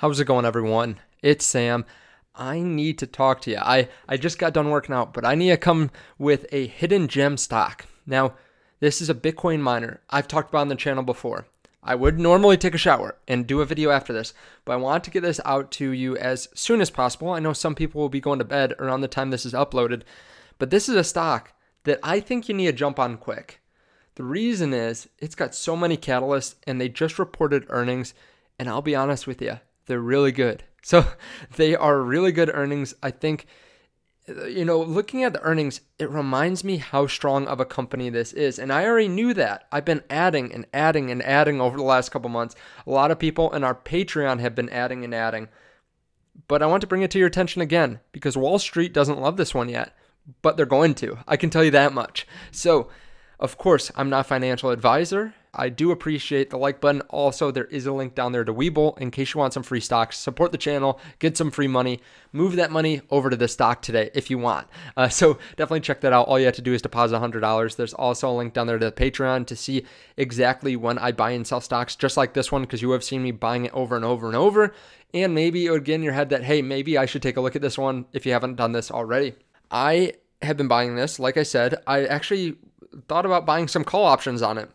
How's it going, everyone? It's Sam. I need to talk to you. I, I just got done working out, but I need to come with a hidden gem stock. Now, this is a Bitcoin miner I've talked about on the channel before. I would normally take a shower and do a video after this, but I want to get this out to you as soon as possible. I know some people will be going to bed around the time this is uploaded, but this is a stock that I think you need to jump on quick. The reason is it's got so many catalysts and they just reported earnings, and I'll be honest with you, they're really good. So they are really good earnings. I think, you know, looking at the earnings, it reminds me how strong of a company this is. And I already knew that. I've been adding and adding and adding over the last couple months. A lot of people in our Patreon have been adding and adding. But I want to bring it to your attention again because Wall Street doesn't love this one yet, but they're going to. I can tell you that much. So, of course, I'm not a financial advisor. I do appreciate the like button. Also, there is a link down there to Webull in case you want some free stocks. Support the channel, get some free money, move that money over to the stock today if you want. Uh, so definitely check that out. All you have to do is deposit $100. There's also a link down there to the Patreon to see exactly when I buy and sell stocks, just like this one, because you have seen me buying it over and over and over. And maybe it would get in your head that, hey, maybe I should take a look at this one if you haven't done this already. I have been buying this. Like I said, I actually thought about buying some call options on it.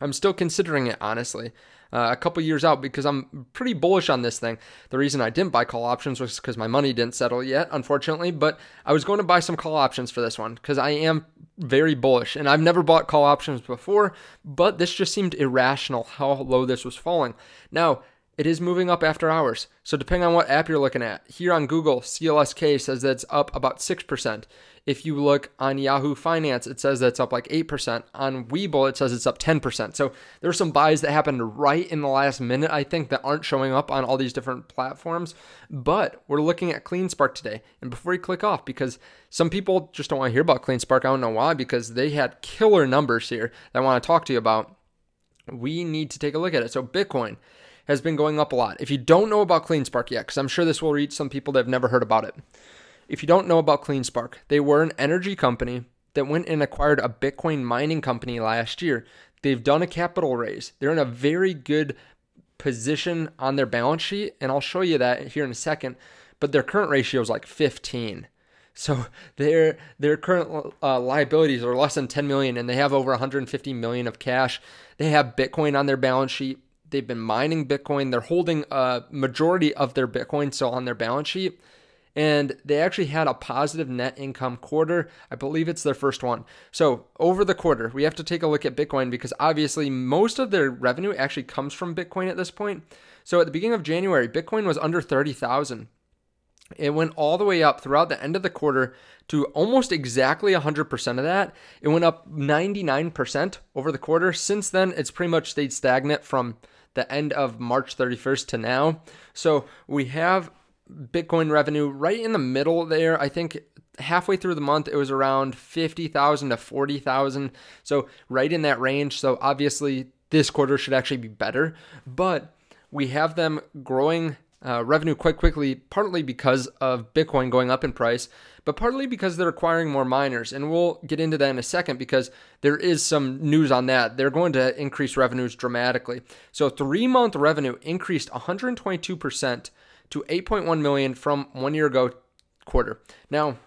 I'm still considering it, honestly. Uh, a couple years out because I'm pretty bullish on this thing. The reason I didn't buy call options was because my money didn't settle yet, unfortunately. But I was going to buy some call options for this one because I am very bullish and I've never bought call options before, but this just seemed irrational how low this was falling. Now, it is moving up after hours. So depending on what app you're looking at, here on Google, CLSK says that it's up about 6%. If you look on Yahoo Finance, it says that it's up like 8%. On Webull, it says it's up 10%. So there's some buys that happened right in the last minute, I think, that aren't showing up on all these different platforms. But we're looking at CleanSpark today. And before you click off, because some people just don't want to hear about CleanSpark, I don't know why, because they had killer numbers here that I want to talk to you about. We need to take a look at it. So Bitcoin has been going up a lot. If you don't know about CleanSpark yet, because I'm sure this will reach some people that have never heard about it. If you don't know about CleanSpark, they were an energy company that went and acquired a Bitcoin mining company last year. They've done a capital raise. They're in a very good position on their balance sheet, and I'll show you that here in a second. But their current ratio is like 15. So their their current uh, liabilities are less than 10 million, and they have over 150 million of cash. They have Bitcoin on their balance sheet. They've been mining Bitcoin. They're holding a majority of their Bitcoin still on their balance sheet and they actually had a positive net income quarter. I believe it's their first one. So, over the quarter, we have to take a look at Bitcoin because obviously most of their revenue actually comes from Bitcoin at this point. So, at the beginning of January, Bitcoin was under 30,000. It went all the way up throughout the end of the quarter to almost exactly 100% of that. It went up 99% over the quarter. Since then, it's pretty much stayed stagnant from the end of March 31st to now. So we have Bitcoin revenue right in the middle there. I think halfway through the month it was around 50,000 to 40,000. So right in that range. So obviously this quarter should actually be better, but we have them growing uh, revenue quite quickly, partly because of Bitcoin going up in price, but partly because they're acquiring more miners. And we'll get into that in a second because there is some news on that. They're going to increase revenues dramatically. So, three month revenue increased 122% to 8.1 million from one year ago quarter. Now,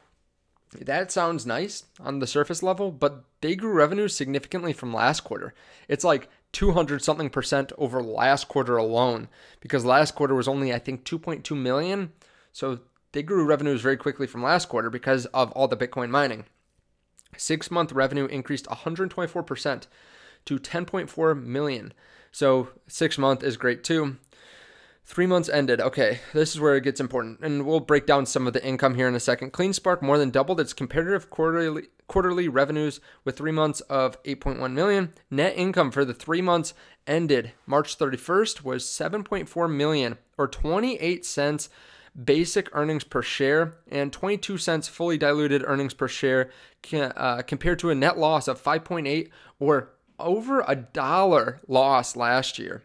that sounds nice on the surface level, but they grew revenue significantly from last quarter. It's like 200 something percent over last quarter alone because last quarter was only I think 2.2 million. So they grew revenues very quickly from last quarter because of all the Bitcoin mining. 6 month revenue increased 124% to 10.4 million. So 6 month is great too. Three months ended. Okay, this is where it gets important, and we'll break down some of the income here in a second. CleanSpark more than doubled its comparative quarterly quarterly revenues with three months of 8.1 million. Net income for the three months ended March 31st was 7.4 million, or 28 cents basic earnings per share and 22 cents fully diluted earnings per share, uh, compared to a net loss of 5.8 or over a dollar loss last year.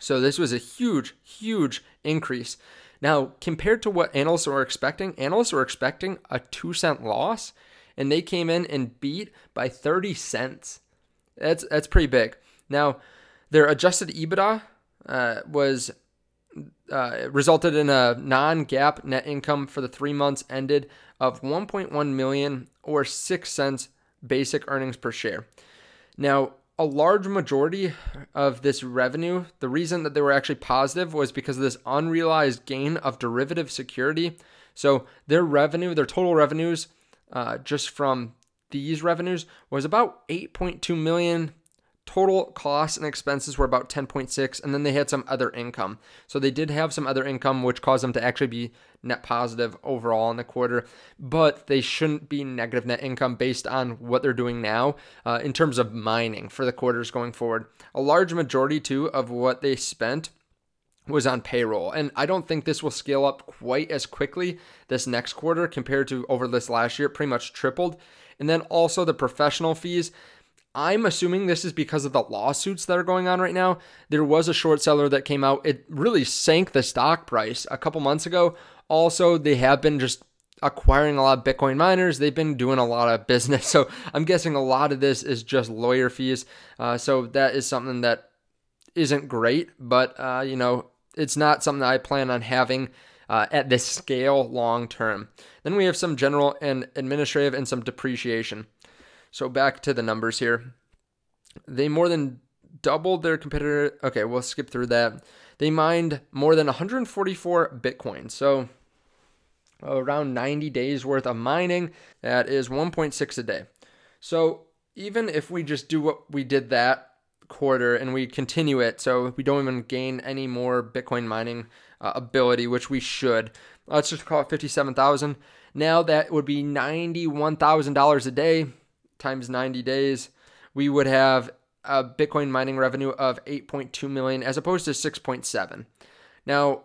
So this was a huge, huge increase. Now, compared to what analysts were expecting, analysts were expecting a two cent loss, and they came in and beat by 30 cents. That's that's pretty big. Now, their adjusted EBITDA uh, was uh, resulted in a non-GAAP net income for the three months ended of 1.1 million or six cents basic earnings per share. Now, a large majority of this revenue, the reason that they were actually positive was because of this unrealized gain of derivative security. So their revenue, their total revenues, uh, just from these revenues was about 8.2 million total costs and expenses were about 10.6 and then they had some other income so they did have some other income which caused them to actually be net positive overall in the quarter but they shouldn't be negative net income based on what they're doing now uh, in terms of mining for the quarters going forward a large majority too of what they spent was on payroll. And I don't think this will scale up quite as quickly this next quarter compared to over this last year. Pretty much tripled. And then also the professional fees. I'm assuming this is because of the lawsuits that are going on right now. There was a short seller that came out. It really sank the stock price a couple months ago. Also, they have been just acquiring a lot of Bitcoin miners. They've been doing a lot of business. So I'm guessing a lot of this is just lawyer fees. Uh, so that is something that isn't great, but uh, you know, it's not something I plan on having uh, at this scale long term. Then we have some general and administrative and some depreciation. So back to the numbers here. They more than doubled their competitor. Okay, we'll skip through that. They mined more than 144 Bitcoin. So around 90 days worth of mining. That is 1.6 a day. So even if we just do what we did that quarter and we continue it, so we don't even gain any more Bitcoin mining uh, ability, which we should. Let's just call it 57,000. Now that would be $91,000 a day times 90 days, we would have a Bitcoin mining revenue of 8.2 million as opposed to 6.7. Now,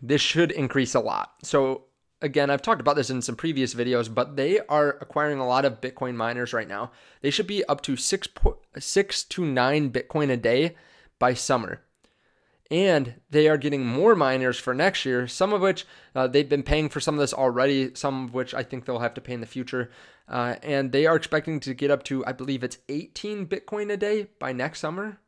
this should increase a lot. So again, I've talked about this in some previous videos, but they are acquiring a lot of Bitcoin miners right now. They should be up to six, six to nine Bitcoin a day by summer and they are getting more miners for next year, some of which uh, they've been paying for some of this already, some of which I think they'll have to pay in the future. Uh, and they are expecting to get up to, I believe it's 18 Bitcoin a day by next summer.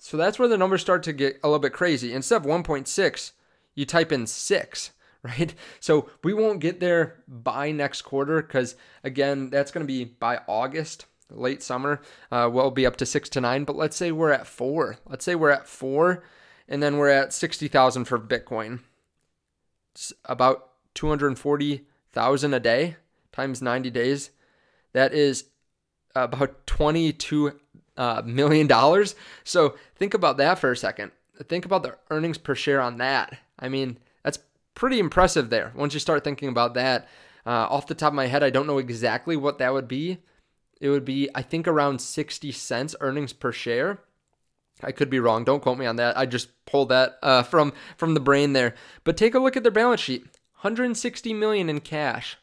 So that's where the numbers start to get a little bit crazy. Instead of 1.6, you type in 6, right? So we won't get there by next quarter because, again, that's going to be by August late summer uh, we'll be up to six to nine but let's say we're at four let's say we're at four and then we're at 60,000 for Bitcoin. It's about 240,000 a day times 90 days. That is about 22 uh, million dollars. So think about that for a second. Think about the earnings per share on that. I mean, that's pretty impressive there. Once you start thinking about that, uh, off the top of my head, I don't know exactly what that would be. It would be, I think, around 60 cents earnings per share. I could be wrong. Don't quote me on that. I just pulled that uh, from from the brain there. But take a look at their balance sheet. 160 million in cash.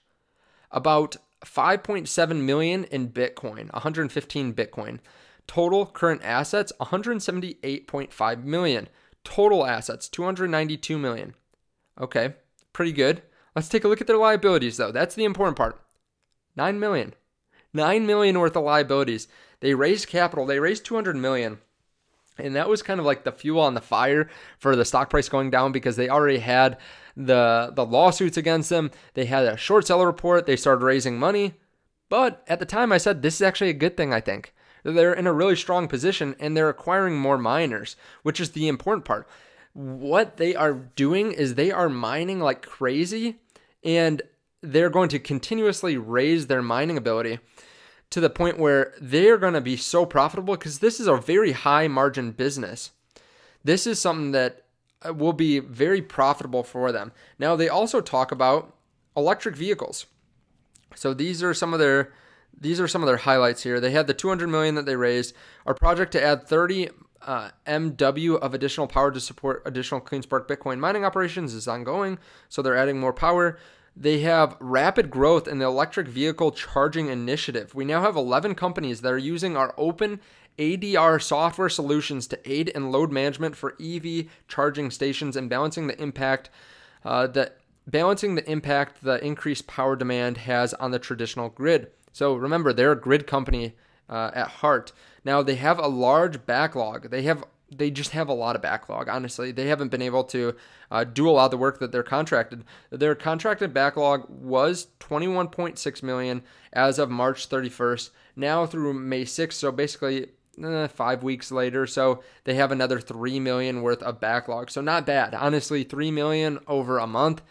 About 5.7 million in Bitcoin. 115 Bitcoin. Total current assets 178.5 million. Total assets 292 million. Okay, pretty good. Let's take a look at their liabilities though. That's the important part. 9 million. 9 million worth of liabilities. They raised capital. They raised 200 million and that was kind of like the fuel on the fire for the stock price going down because they already had the the lawsuits against them. They had a short seller report. They started raising money. But at the time I said this is actually a good thing, I think. They're in a really strong position and they're acquiring more miners, which is the important part. What they are doing is they are mining like crazy and they're going to continuously raise their mining ability to the point where they're going to be so profitable because this is a very high margin business. This is something that uh, will be very profitable for them. Now, they also talk about electric vehicles. So these are some of their these are some of their highlights here. They had the 200 million that they raised. Our project to add 30 uh, MW of additional power to support additional CleanSpark Bitcoin mining operations is ongoing. So they're adding more power. They have rapid growth in the electric vehicle charging initiative. We now have 11 companies that are using our open ADR software solutions to aid in load management for EV charging stations and balancing the impact uh, that balancing the impact the increased power demand has on the traditional grid. So remember, they're a grid company uh, at heart. Now they have a large backlog. They have they just have a lot of backlog. Honestly, they haven't been able to uh, do a lot of the work that they're contracted. Their contracted backlog was 21.6 million as of March 31st. Now through May 6th, so basically eh, five weeks later, so they have another three million worth of backlog. So not bad, honestly. Three million over a month,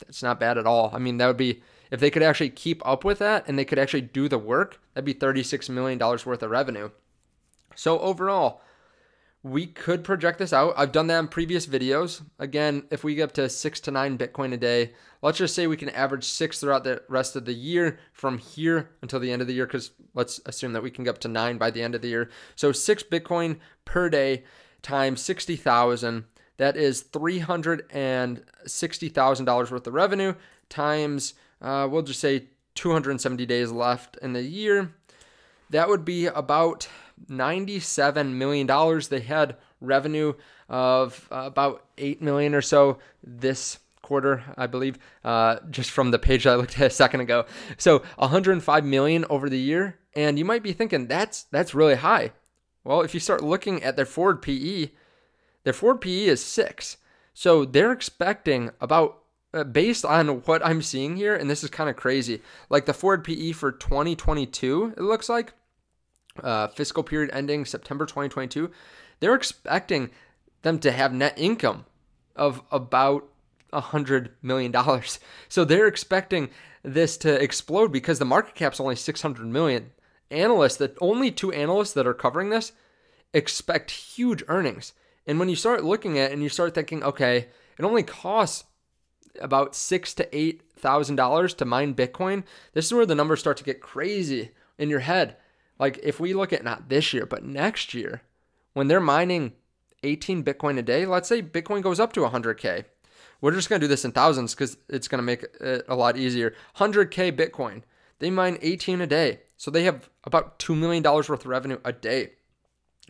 that's not bad at all. I mean, that would be if they could actually keep up with that and they could actually do the work. That'd be 36 million dollars worth of revenue. So overall we could project this out. I've done that in previous videos. Again, if we get up to six to nine Bitcoin a day, let's just say we can average six throughout the rest of the year from here until the end of the year, because let's assume that we can get up to nine by the end of the year. So six Bitcoin per day times 60,000, that is $360,000 worth of revenue times, uh, we'll just say 270 days left in the year. That would be about $97 million. They had revenue of uh, about 8 million or so this quarter, I believe, uh, just from the page I looked at a second ago. So 105 million over the year. And you might be thinking that's that's really high. Well, if you start looking at their forward PE, their forward PE is six. So they're expecting about uh, based on what I'm seeing here, and this is kind of crazy. Like the forward PE for 2022, it looks like uh, fiscal period ending September 2022, they're expecting them to have net income of about $100 million. So they're expecting this to explode because the market cap's only 600 million. Analysts, that only two analysts that are covering this expect huge earnings. And when you start looking at it and you start thinking, okay, it only costs about six to eight thousand dollars to mine Bitcoin, this is where the numbers start to get crazy in your head. Like if we look at not this year, but next year, when they're mining 18 Bitcoin a day, let's say Bitcoin goes up to 100K. We're just going to do this in thousands because it's going to make it a lot easier. 100K Bitcoin. They mine 18 a day. So they have about $2 million worth of revenue a day,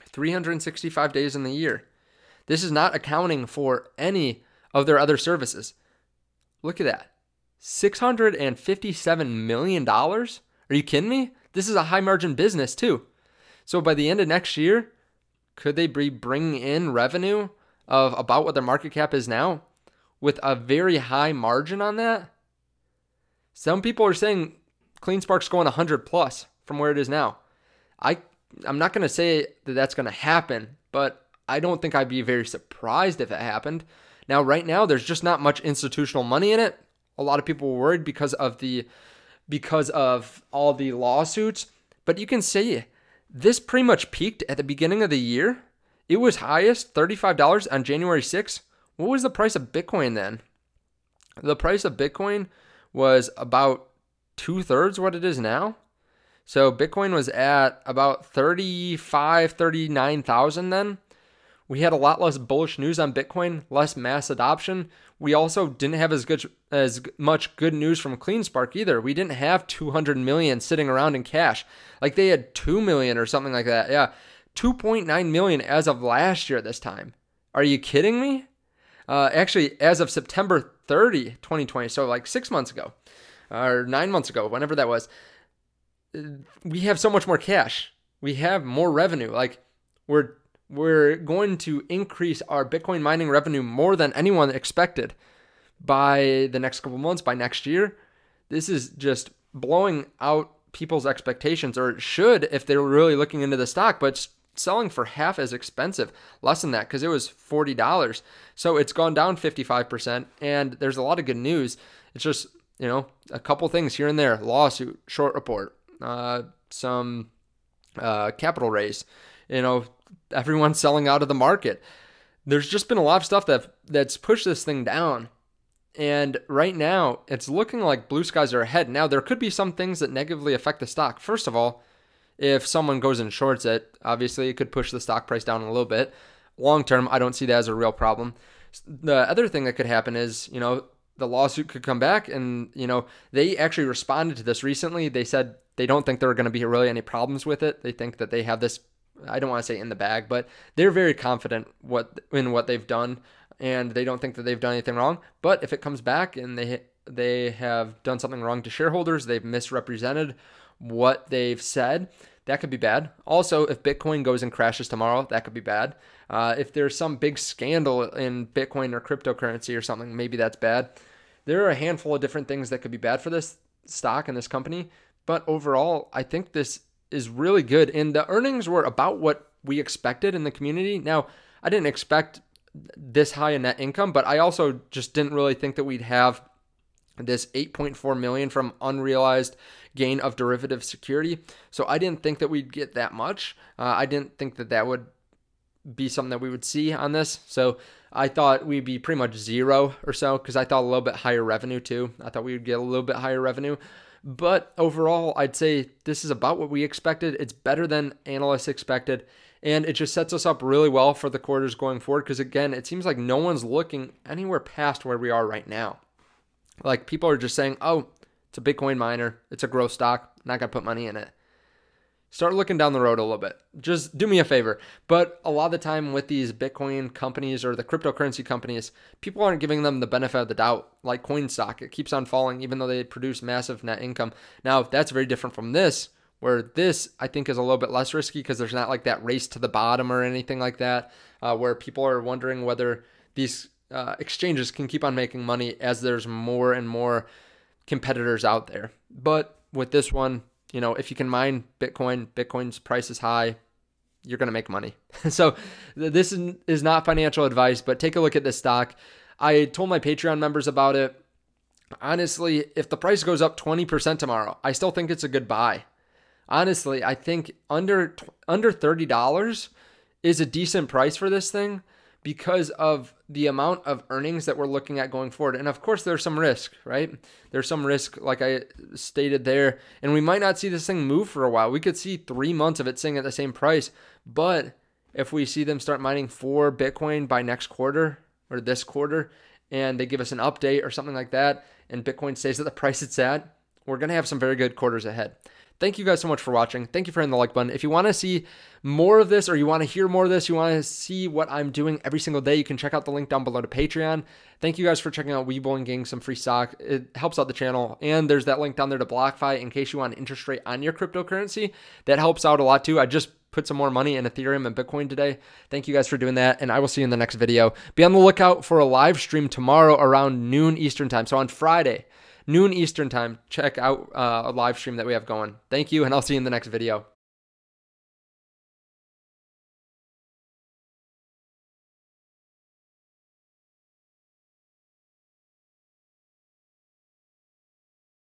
365 days in the year. This is not accounting for any of their other services. Look at that $657 million? Are you kidding me? This is a high margin business too. So by the end of next year, could they be bringing in revenue of about what their market cap is now with a very high margin on that? Some people are saying CleanSpark's going 100 plus from where it is now. I I'm not going to say that that's going to happen, but I don't think I'd be very surprised if it happened. Now, right now, there's just not much institutional money in it. A lot of people were worried because of the because of all the lawsuits. But you can see this pretty much peaked at the beginning of the year. It was highest $35 on January 6th. What was the price of Bitcoin then? The price of Bitcoin was about two thirds what it is now. So Bitcoin was at about 35, 39,000 then. We had a lot less bullish news on Bitcoin, less mass adoption. We also didn't have as good as much good news from CleanSpark either. We didn't have 200 million sitting around in cash. Like they had 2 million or something like that. Yeah. 2.9 million as of last year at this time. Are you kidding me? Uh, actually, as of September 30, 2020, so like six months ago or nine months ago, whenever that was, we have so much more cash. We have more revenue. Like we're we're going to increase our Bitcoin mining revenue more than anyone expected by the next couple months, by next year. This is just blowing out people's expectations, or it should if they're really looking into the stock, but selling for half as expensive, less than that, because it was $40. So it's gone down 55%, and there's a lot of good news. It's just, you know, a couple things here and there lawsuit, short report, uh, some uh, capital raise, you know, everyone's selling out of the market. There's just been a lot of stuff that that's pushed this thing down. And right now, it's looking like blue skies are ahead. Now, there could be some things that negatively affect the stock. First of all, if someone goes and shorts it, obviously it could push the stock price down a little bit. Long term, I don't see that as a real problem. The other thing that could happen is, you know, the lawsuit could come back and, you know, they actually responded to this recently. They said they don't think there are going to be really any problems with it. They think that they have this I don't want to say in the bag, but they're very confident what in what they've done, and they don't think that they've done anything wrong. But if it comes back and they they have done something wrong to shareholders, they've misrepresented what they've said, that could be bad. Also, if Bitcoin goes and crashes tomorrow, that could be bad. Uh, if there's some big scandal in Bitcoin or cryptocurrency or something, maybe that's bad. There are a handful of different things that could be bad for this stock and this company. But overall, I think this is really good. And the earnings were about what we expected in the community. Now, I didn't expect this high in net income, but I also just didn't really think that we'd have this 8.4 million from unrealized gain of derivative security. So I didn't think that we'd get that much. Uh, I didn't think that that would be something that we would see on this. So I thought we'd be pretty much zero or so because I thought a little bit higher revenue too. I thought we would get a little bit higher revenue. But overall, I'd say this is about what we expected. It's better than analysts expected. And it just sets us up really well for the quarters going forward because, again, it seems like no one's looking anywhere past where we are right now. Like people are just saying, oh, it's a Bitcoin miner, it's a growth stock, not going to put money in it. Start looking down the road a little bit. Just do me a favor. But a lot of the time with these Bitcoin companies or the cryptocurrency companies, people aren't giving them the benefit of the doubt. Like Coinstock, it keeps on falling even though they produce massive net income. Now, that's very different from this, where this I think is a little bit less risky because there's not like that race to the bottom or anything like that, uh, where people are wondering whether these uh, exchanges can keep on making money as there's more and more competitors out there. But with this one, you know, if you can mine Bitcoin, Bitcoin's price is high, you're going to make money. so this is is not financial advice, but take a look at this stock. I told my Patreon members about it. Honestly, if the price goes up 20% tomorrow, I still think it's a good buy. Honestly, I think under under $30 is a decent price for this thing because of the amount of earnings that we're looking at going forward. And of course, there's some risk, right? There's some risk, like I stated there. And we might not see this thing move for a while. We could see three months of it staying at the same price. But if we see them start mining for Bitcoin by next quarter or this quarter, and they give us an update or something like that, and Bitcoin stays at the price it's at, we're going to have some very good quarters ahead. Thank you guys so much for watching. Thank you for hitting the like button. If you want to see more of this or you want to hear more of this, you want to see what I'm doing every single day, you can check out the link down below to Patreon. Thank you guys for checking out Webull and getting some free stock. It helps out the channel. And there's that link down there to BlockFi in case you want interest rate on your cryptocurrency. That helps out a lot too. I just put some more money in Ethereum and Bitcoin today. Thank you guys for doing that, and I will see you in the next video. Be on the lookout for a live stream tomorrow around noon Eastern time. So on Friday, noon Eastern time. Check out uh, a live stream that we have going. Thank you, and I'll see you in the next video.